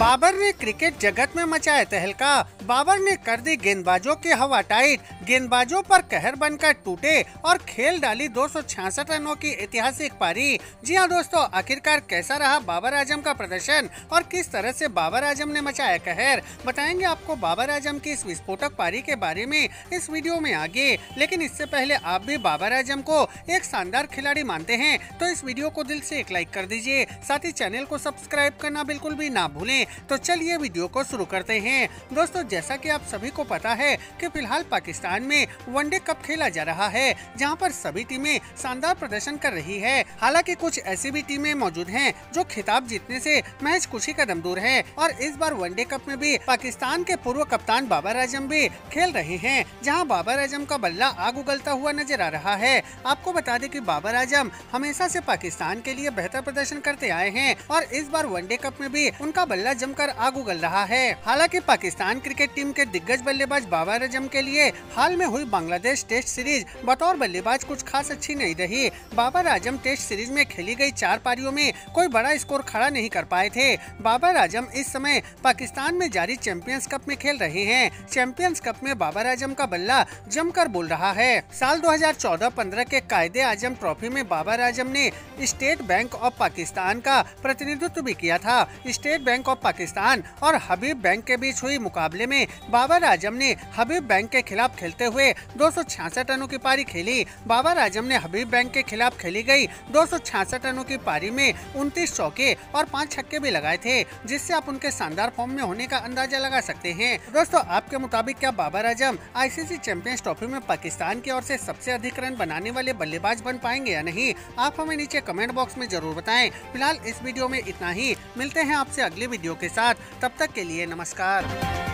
बाबर ने क्रिकेट जगत में मचाया तहलका। बाबर ने कर दी गेंदबाजों की हवा टाइट। गेंदबाजों पर कहर बनकर टूटे और खेल डाली दो सौ छियासठ रनों की ऐतिहासिक पारी। जी हाँ दोस्तों, आखिरकार कैसा रहा बाबर आज़म का प्रदर्शन और किस तरह से बाबर आज़म ने मचाया कहर? बताएँगे आपको बाबर आज़म की इस विस्फोटक पारी के बारे में इस वीडियो में आगे। लेकिन इससे पहले आप भी बाबर आज़म को एक शानदार खिलाड़ी मानते हैं तो इस वीडियो को दिल से एक लाइक कर दीजिए। साथ ही चैनल को सब्सक्राइब करना बिल्कुल भी ना भूलें। तो चलिए वीडियो को शुरू करते हैं। दोस्तों, जैसा कि आप सभी को पता है कि फ़िलहाल पाकिस्तान में वनडे कप खेला जा रहा है, जहाँ पर सभी टीमें शानदार प्रदर्शन कर रही है। हालाँकि कुछ ऐसी भी टीमें मौजूद हैं जो खिताब जीतने से मैच कुछ ही कदम दूर है और इस बार वनडे कप में भी पाकिस्तान के पूर्व कप्तान बाबर आज़म भी खेल रहे हैं, जहाँ बाबर आज़म का बल्ला आग उगलता हुआ नज़र आ रहा है। आपको बता दें कि बाबर आज़म हमेशा से पाकिस्तान के लिए बेहतर प्रदर्शन करते आए हैं और इस बार वनडे कप में भी उनका बल्ला जमकर आग उगल रहा है। हालाँकि पाकिस्तान क्रिकेट टीम के दिग्गज बल्लेबाज बाबर आज़म के लिए हाल में हुई बांग्लादेश टेस्ट सीरीज़ बतौर बल्लेबाज कुछ खास अच्छी नहीं रही। बाबर आज़म टेस्ट सीरीज़ में खेली गई चार पारियों में कोई बड़ा स्कोर खड़ा नहीं कर पाए थे। बाबर आज़म इस समय पाकिस्तान में जारी चैंपियंस कप में खेल रहे हैं। चैंपियंस कप में बाबर आज़म का बल्ला जमकर बोल रहा है। साल 2014-15 के कायदे आज़म ट्रॉफी में बाबर आज़म ने स्टेट बैंक ऑफ़ पाकिस्तान का प्रतिनिधित्व भी किया था। स्टेट बैंक ऑफ़ पाकिस्तान और हबीब बैंक के बीच हुई मुकाबले में बाबर आज़म ने हबीब बैंक के खिलाफ खेलते हुए दो सौ छियासठ रनों की पारी खेली। बाबर आज़म ने हबीब बैंक के खिलाफ खेली गई दो सौ छियासठ रनों की पारी में उनतीस चौके और पाँच छक्के भी लगाए थे, जिससे आप उनके शानदार फॉर्म में होने का अंदाज़ा लगा सकते हैं। दोस्तों, आपके मुताबिक क्या Babar Azam ICC champions trophy में पाकिस्तान की ओर से सबसे अधिक रन बनाने वाले बल्लेबाज बन पाएँगे या नहीं, आप हमें नीचे कमेंट बॉक्स में ज़रूर बताएँ। फ़िलहाल इस वीडियो में इतना ही। मिलते हैं आपसे अगले वीडियो के साथ तब तक के लिए नमस्कार।